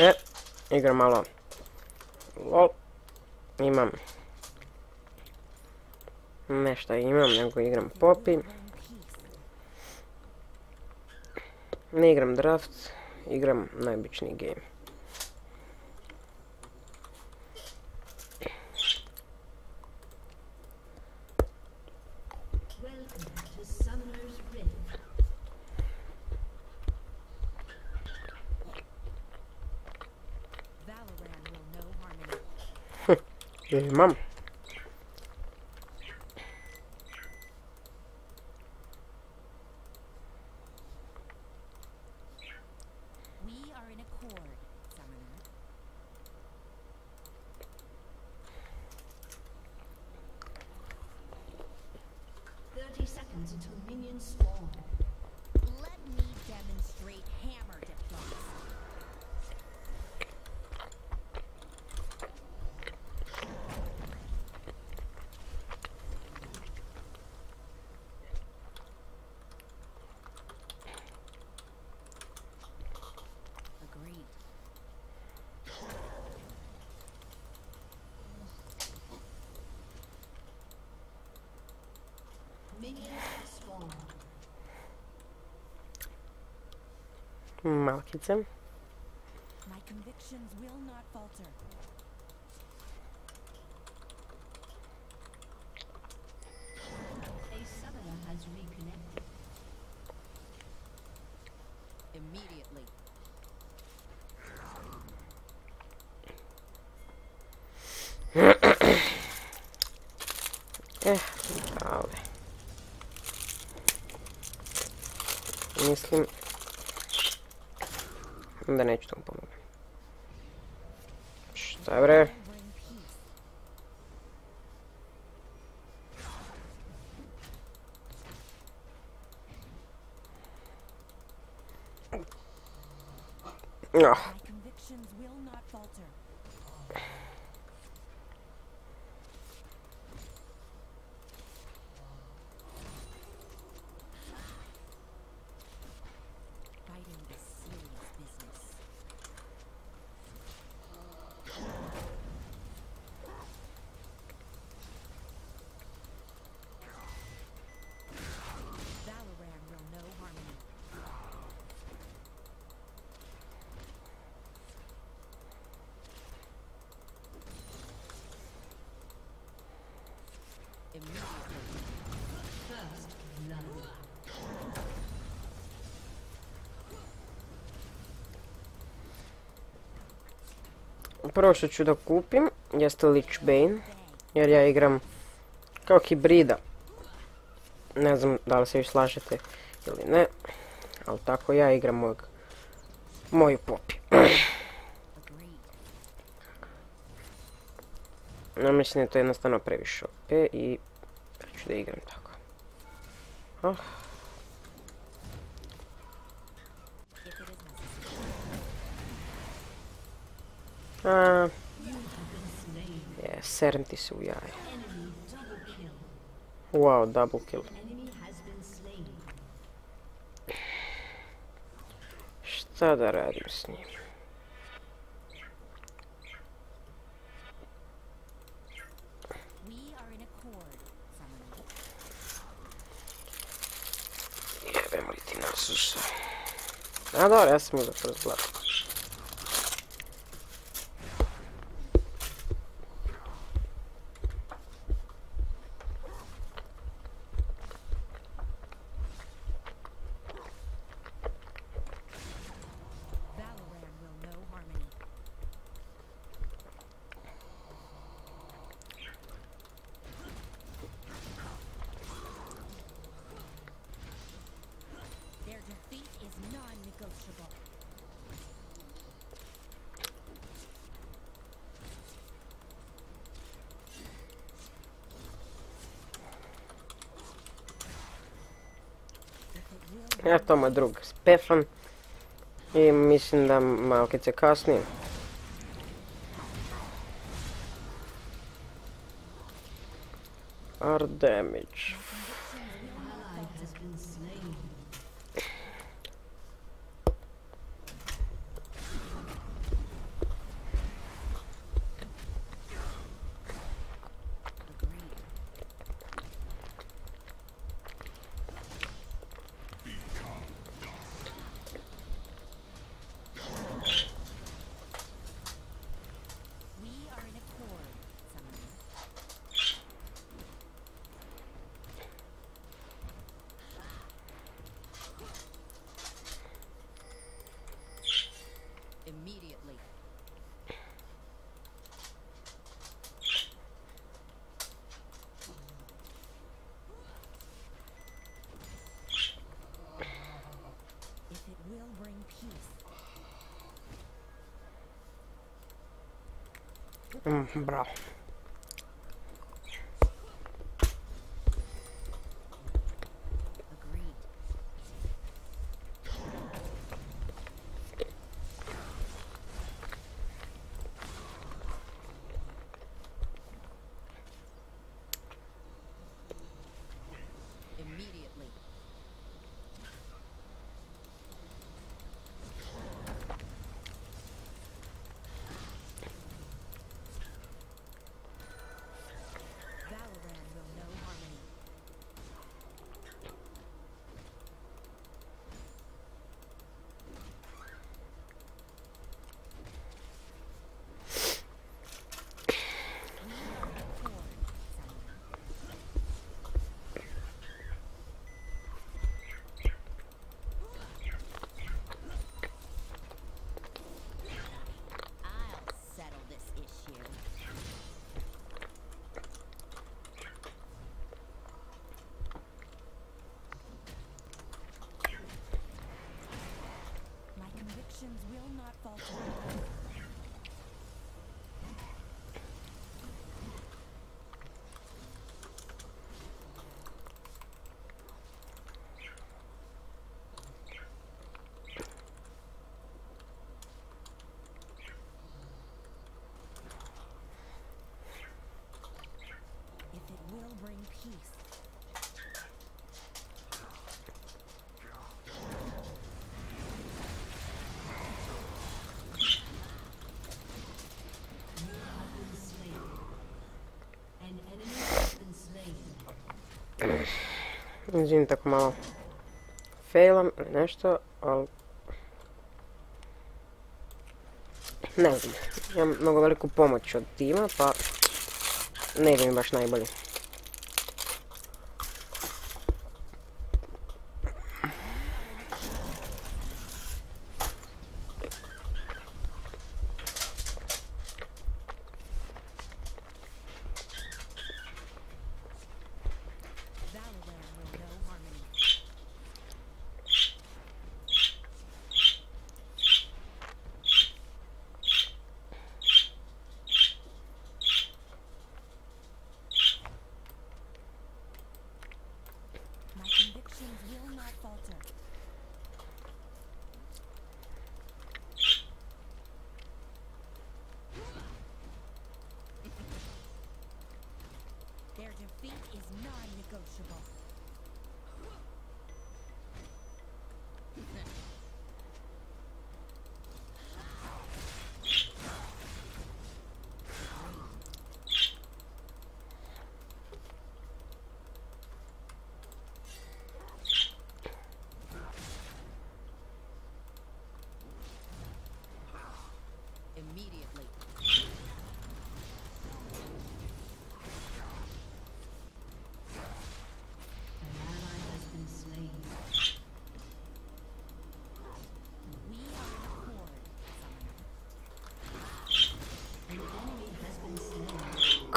E, igram malo. LOL. Imam. Nešto imam, nego igram Poppy. Ne igram draft, igram najobičniji game. Imam. Malkice. My convictions will not falter. Ah, Prvo što ću da kupim jeste Lich Bane, jer ja igram kao hibrida. Ne znam da li se vi slažete ili ne, ali tako ja igram mojeg, moju popi. No, mislim da je to jednostavno previše OP i ću da igram tako. Ah, a, je, serem ti se u jaje. Wow, double kill. Šta da radim s njim? Jebem li ti nasusa. A dobro, ja sam uzeo first Ja to moj drug Stefan. I mislim da malkice kasnije. Our damage. immediately. If it will bring peace. Mm, bravo. If it will bring peace, Izvim tako malo failam ili nešto, ali ne znam, imam mnogo veliku pomoć od tima, pa ne idem baš najbolje.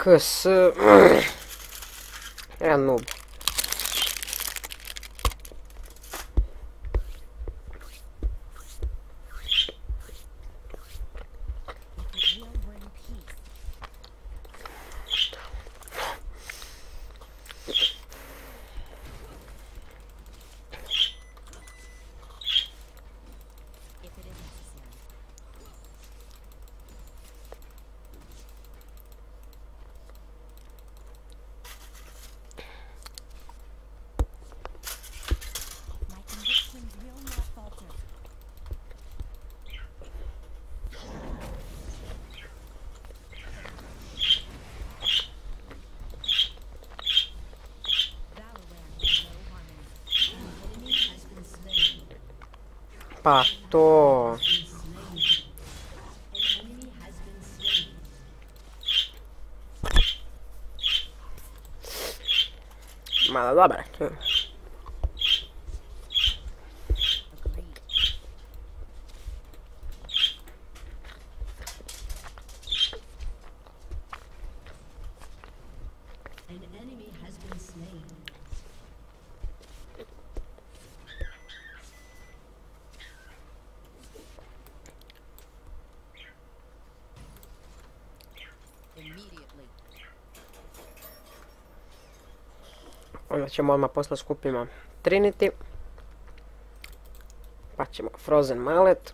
с... Э, э, ну, impatto ma vabbè cioè. Ćemo odmah posle skupima Trinity. Pa ćemo Frozen Mallet.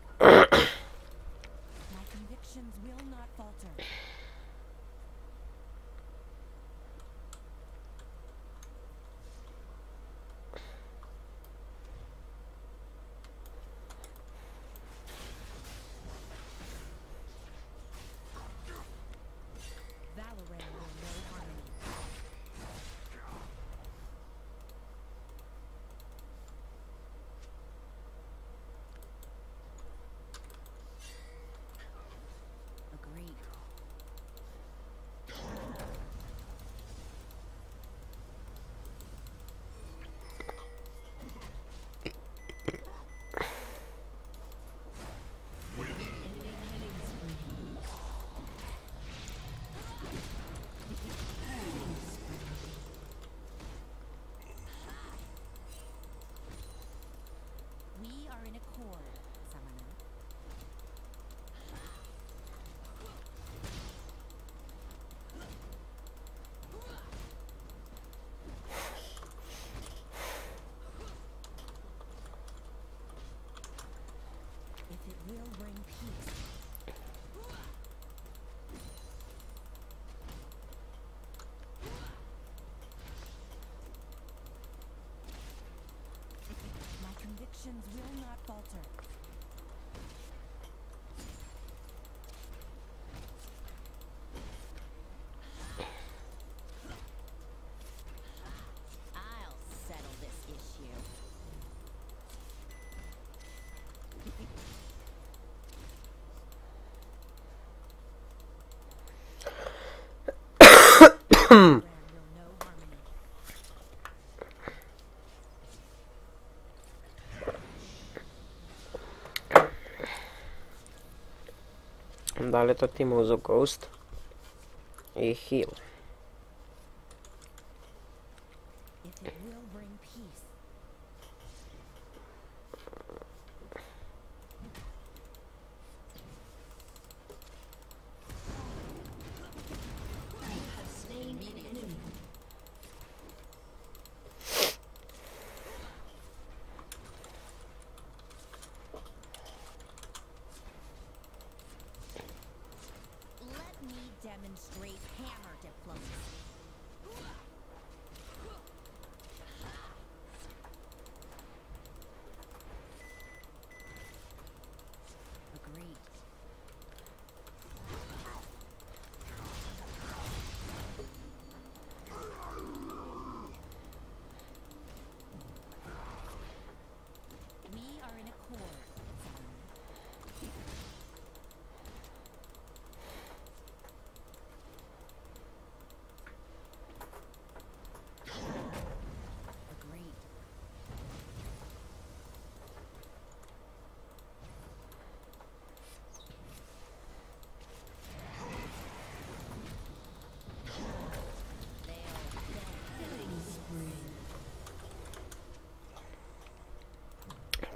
Convictions will not falter. I'll Da li je to Ghost? I Heal. Me demonstrate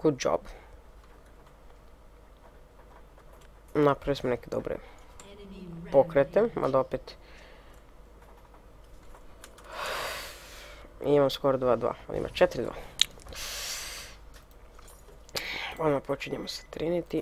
Good job. Napravili smo neke dobre pokrete, mada opet imam skoro 2-2, on ima 4-2. Odmah počinjemo sa Trinity.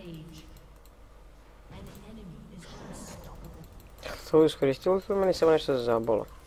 So An enemy is unstoppable. Co už skoristil, to mě se mě něco.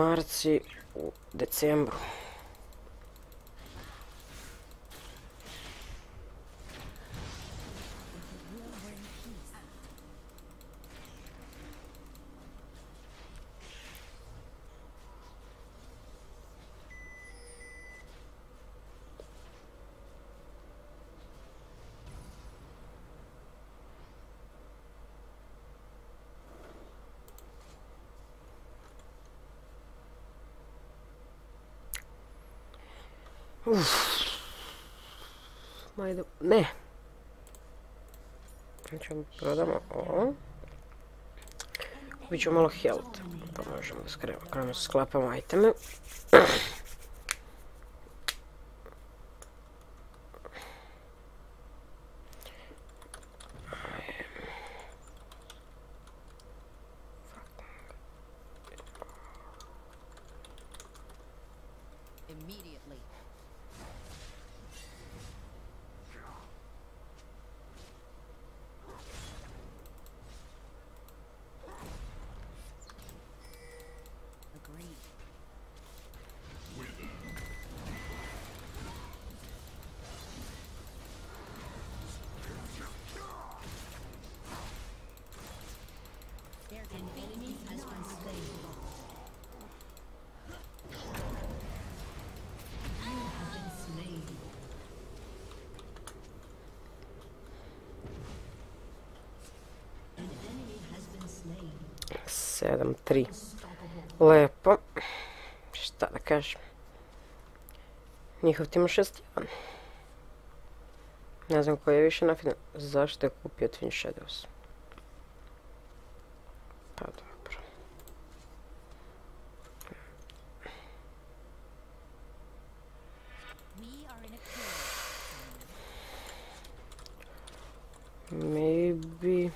Komarci u Ma ide... Ne. Znači prodamo ovo. Kupit ću malo health. Pa možemo. Krenemo sklapamo iteme. це там три. Лепо. Що таке ж? Нехав Тимошестян. Назим Коевича на фин... За что купит Виншедовс? Правда. Maybe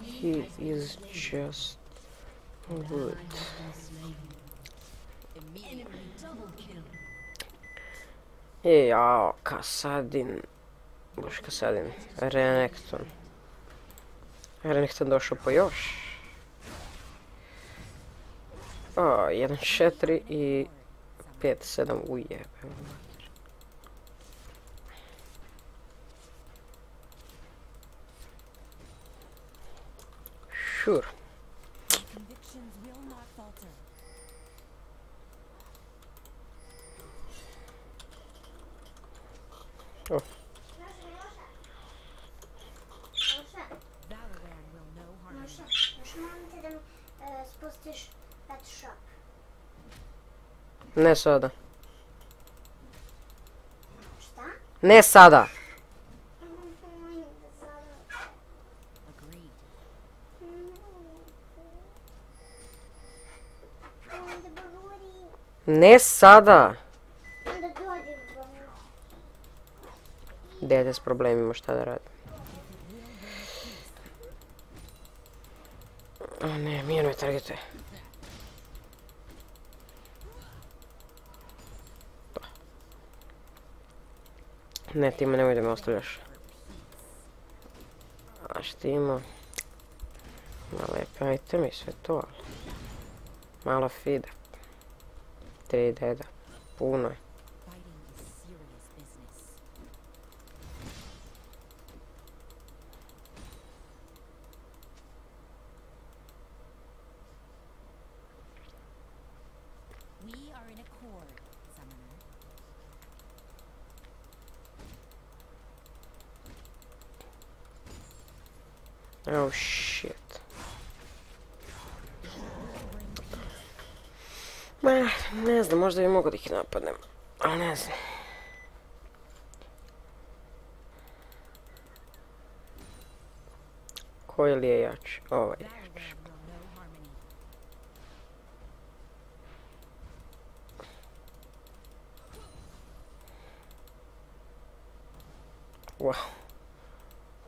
he is just good. E, jao, Kasadin. Boš Kasadin. Renekton. Renekton došao po još. O, 1-4 i 5-7 uje. Sure. Valoran will know harmony. Маша, Маша, мама ти да е, спустиш Pet Shop. Ne sada. Šta? Ne sada! Agreed. Да говори. Ne sada! Dete s problemima šta da radi. A ne, mirno je targetuje. Ne, ti me nemoj da me ostavljaš. A što ima? Ima lepe iteme i sve to, ali... Malo fide. Tri deda. Puno je. Wow.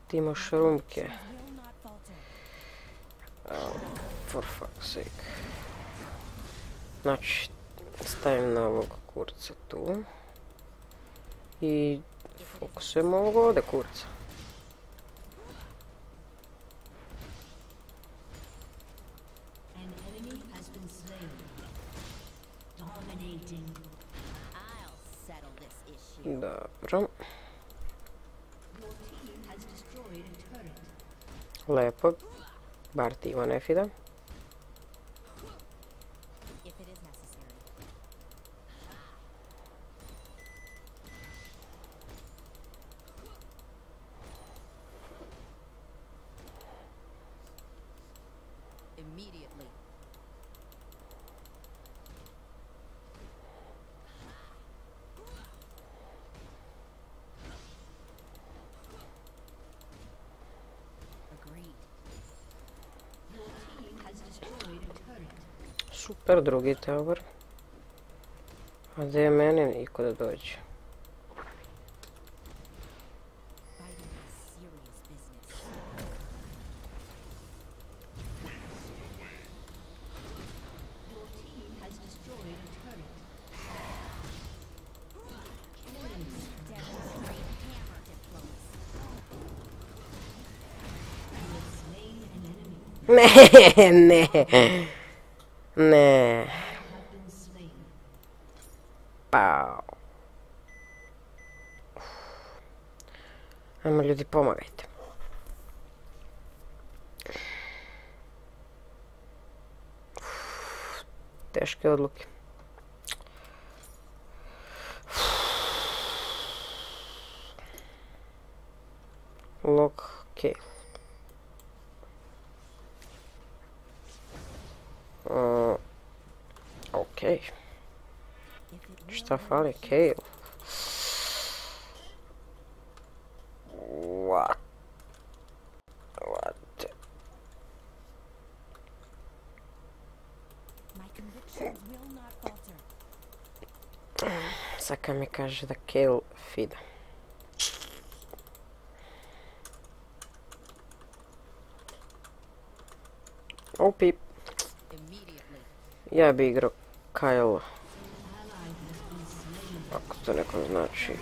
Ti imaš rumke. Will not falter. Oh, for fuck's sake. Znači, stavim na ovog kurca tu. I fokusujemo ovog ovdje kurca. Bar ti ima. If Super, drugi tower. A gdje je meni niko da dođe? Fighting is Ne. Pau. Ajmo ljudi, pomagajte. Teške odluke. Okay. Stefani Kale. É é What? What? Essa kamikaze da Kale, filha. Oh, peep. Yeah, big rock. Kyle, slain. ako to nekom znači.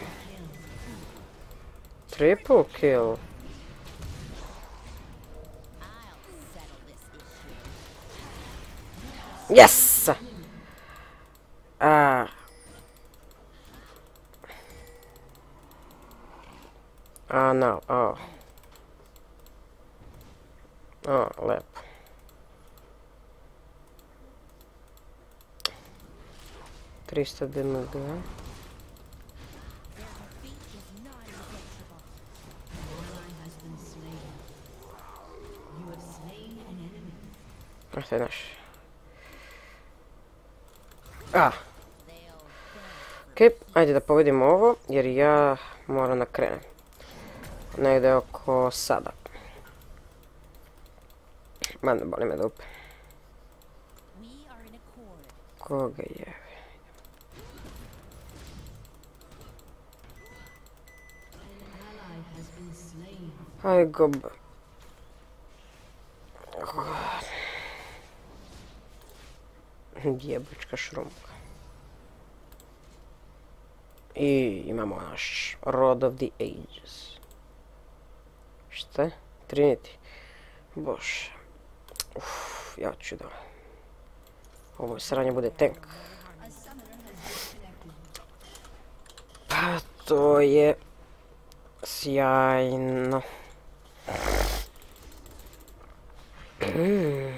Triple kill. Yes! 300 DMG. A to je naš. A! Okej, okay, ajde da povedimo ovo, jer ja moram da krenem. Negde oko sada. Man, boli me dupe. Koga je? Aj gob. Djebučka šrumka. I imamo naš Rod of the Ages. Šta? Trinity. Bože. Uf, ja ću da... Ovo sranje bude tank. Pa to je... Sjajno. Mm.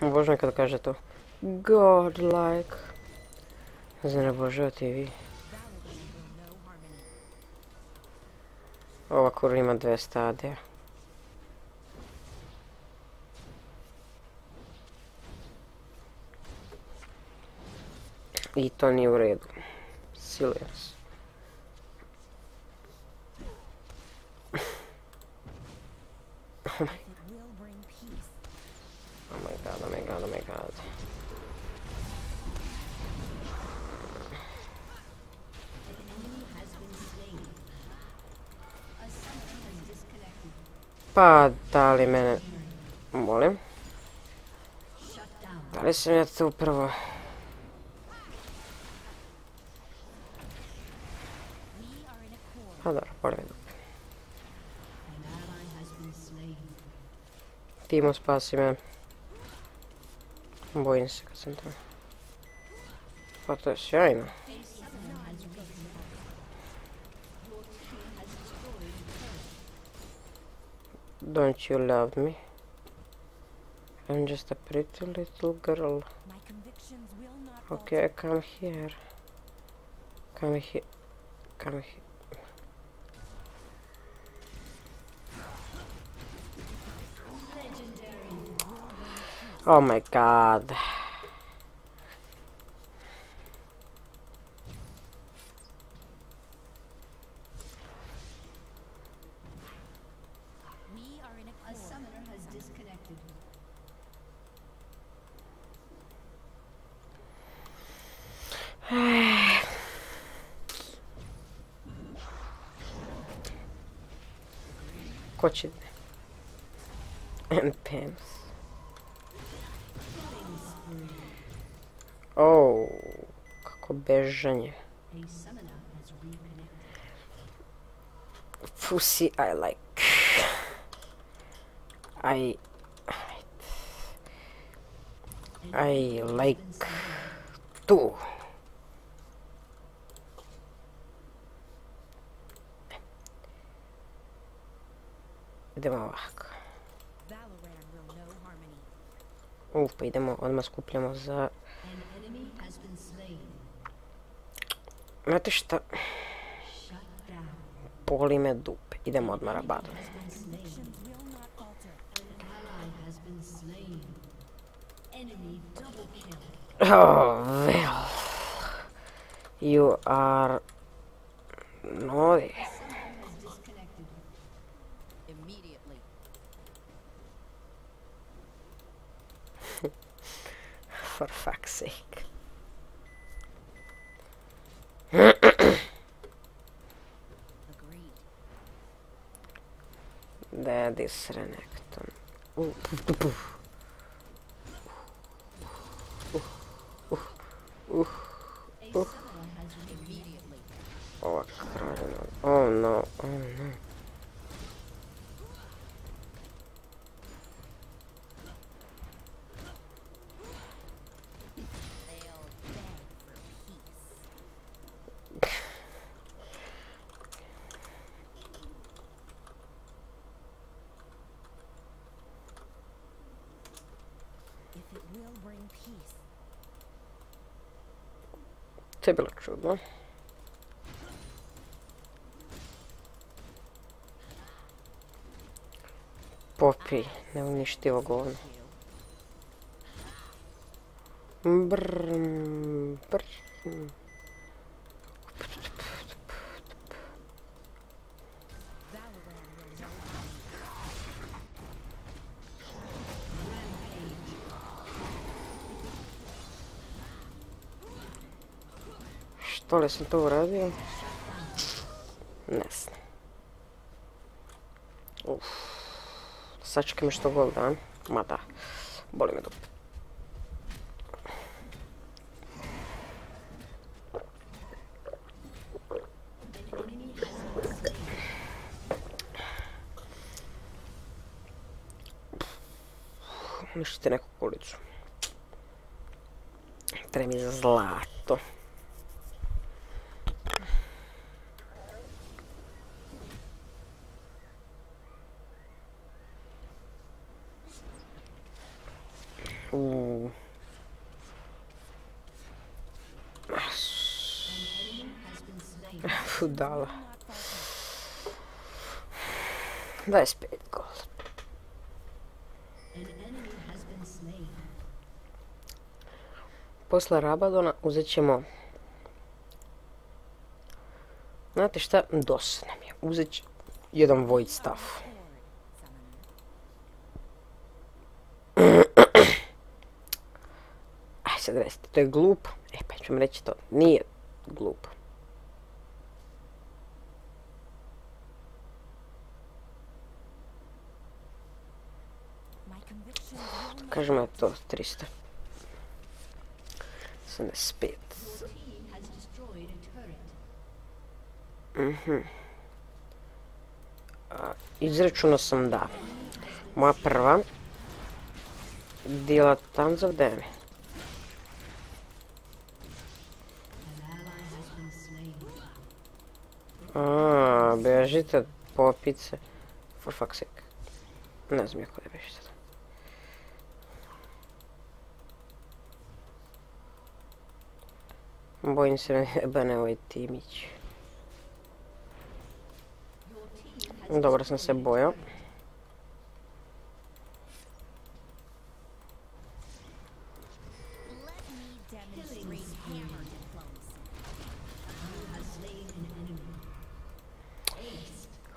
Обожаю, когда кажется, godlike. Знаю, обожаю и kurva ima dve stadije. I to nije u redu. Silius. Pa, da li mene... Molim. Da li sam ja tu prvo? We are in accord. A dobro, slain. Timo, spasi me. Bojim se kad sam tu. Pa to je sjajno. Don't you love me? I'm just a pretty little girl. My convictions will not falter. Okay, come here. Come here. Come here. Oh my god. Ko će? And pants. Oh, kako bežanje. Pussy I like. I... I like... Tu. Idemo ovako. Uf, pa idemo, odmah skupljamo za... Znate šta? Boli me dupe. Idemo odmah rabadom. Has been slain. Convictions will For fuck's sake. Agreed. That is Renekton. Ooh, poof, poof, poof. A summoner To je bilo čudno. Popi, neuništivo govno. Brr, Što li sam to uradio? Ne znam. Uf. Sačekaj me što god da. Ma da. Boli me dupe. Falter. 25 gold. An enemy has been slain. Posle Rabadona uzet ćemo... Znate šta? Dosta nam je. Uzet ću jedan void staff. Aj sad recite, to je glupo. E pa ću vam reći to. Nije glupo. да кажем от този 300. 75. Мхм. Изречена съм, да. Моя прва делат там за вдеме. А, бежите по пице. For fuck's sake. Не знам, кой беше. Bojim se me jebane ovaj timić. Dobro sam se bojao.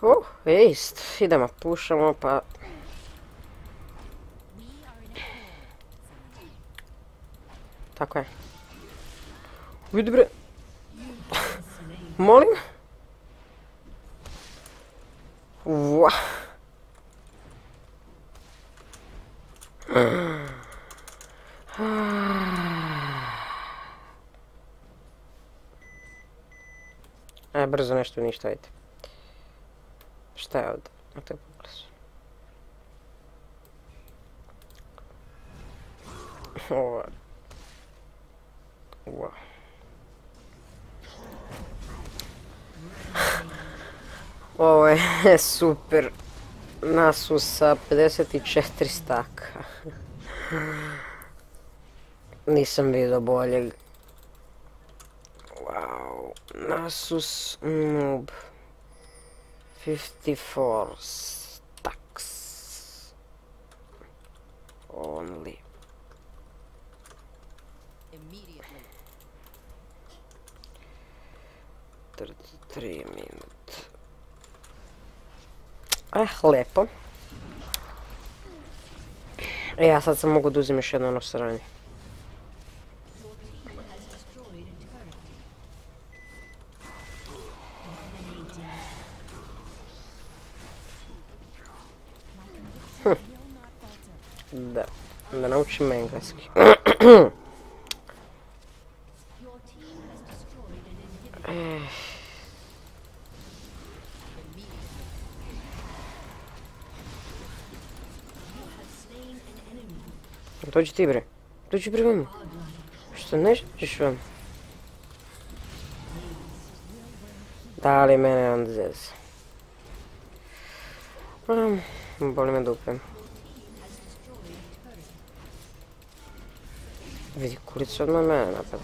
Uh, ist. Idemo, pušamo pa... Tako je. Вие добре... Молим? Уа! Е, бързо нещо унищайте. Ще е от... От е по-бързо. Уа! Уа! Ovo... Je super. Nasu sa 54 staka. Nisam vidio boljeg. Wow. Nasus noob. 54 stacks. Only. Immediately. 33 minut. Eh, lepo. E, ja sad sam mogu da uzim još jedno ono sranje. Falter. Da, da naučim engleski. Your Кто че ти, бре? Кто че при мен? Ще знаеш, че швам. Дали мене Андзес. Боли ме да. Види, колите са на мене напад.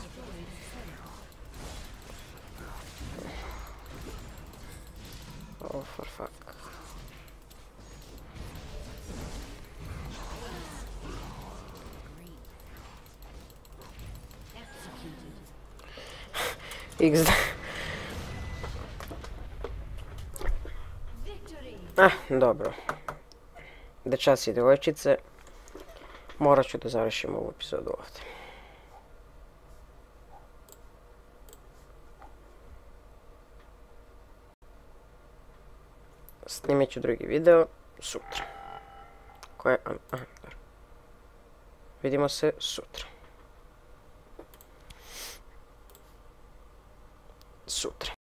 Oh, for fuck. Victory! Ah, dobro. Dečaci i djevojčice, morat ću da završim ovu epizodu ovdje. Snimit ću drugi video sutra. Koje, aha, dobro. Vidimo se sutra. Sutra.